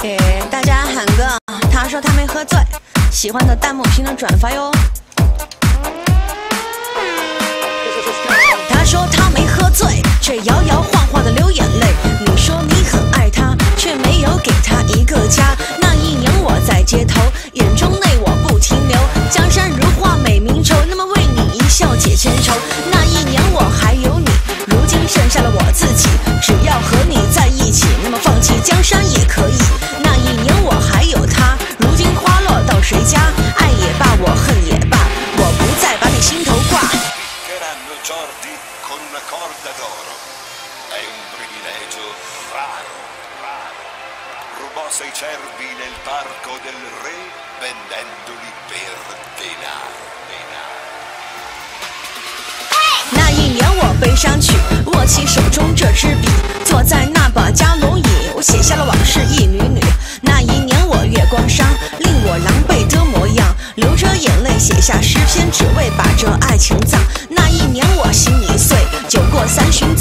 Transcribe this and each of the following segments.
给大家喊个，他说他没喝醉，喜欢的弹幕评论转发哟。他说他没喝醉，却摇摇晃晃的流眼泪。你说你很爱他，却没有给他一个家。那一年我在街头，眼中泪我不停留。江山如画，美名愁，那么为你一笑解千愁。那一年我背上去，握起手中这支笔，坐在那把加龙椅，我写下了往事一缕缕。那一年我月光伤，令我狼狈的模样，流着眼泪写下诗篇，只为把这爱情葬。那一年我心已碎，酒过三巡，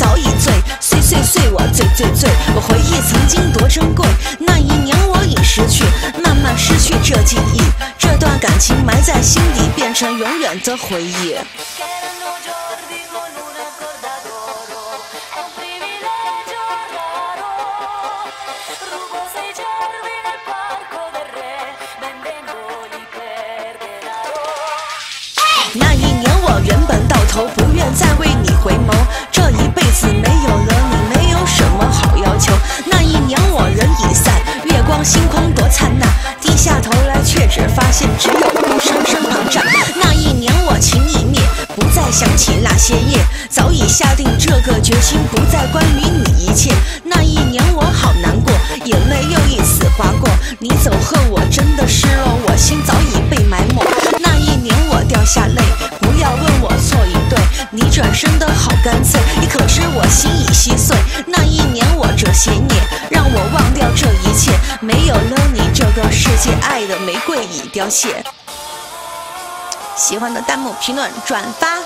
醉醉醉我回忆曾经多珍贵。那一年我已失去慢慢失去这记忆。这段感情埋在心底变成永远的回忆。那一年我原本到头不愿再为你回眸那些夜，早已下定这个决心，不再关于你一切。那一年我好难过，眼泪又一次划过，你走后我真的失落，我心早已被埋没。那一年我掉下泪，不要问我错与对，你转身的好干脆，你可知我心已稀碎。那一年我这些孽，让我忘掉这一切，没有了你，这个世界爱的玫瑰已凋谢。喜欢的弹幕评论转发。